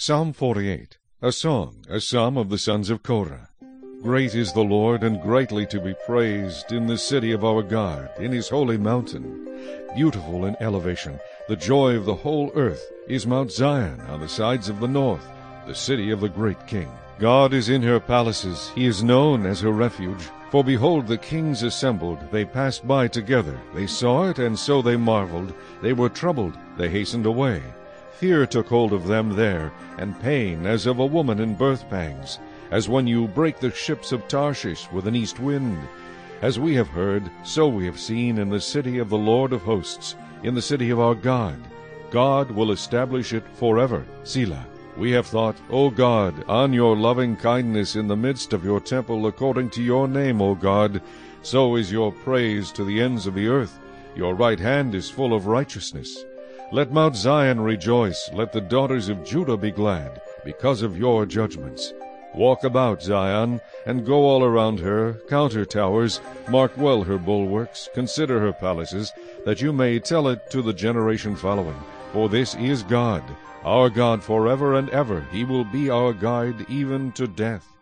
Psalm 48 A song, a psalm of the sons of Korah. Great is the Lord, and greatly to be praised in the city of our God, in his holy mountain. Beautiful in elevation, the joy of the whole earth is Mount Zion on the sides of the north, the city of the great King. God is in her palaces, he is known as her refuge. For behold, the kings assembled, they passed by together. They saw it, and so they marveled. They were troubled, they hastened away. Fear took hold of them there, and pain as of a woman in birth pangs, as when you break the ships of Tarshish with an east wind. As we have heard, so we have seen in the city of the Lord of hosts, in the city of our God. God will establish it forever. Selah. We have thought, O God, on your loving kindness in the midst of your temple, according to your name, O God. So is your praise to the ends of the earth. Your right hand is full of righteousness. Let Mount Zion rejoice, let the daughters of Judah be glad, because of your judgments. Walk about Zion, and go all around her, count her towers, mark well her bulwarks, consider her palaces, that you may tell it to the generation following. For this is God, our God forever and ever. He will be our guide even to death.